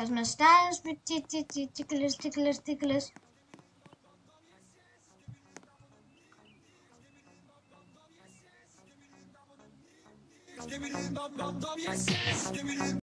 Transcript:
Cause my style's ridiculous, ridiculous, ridiculous.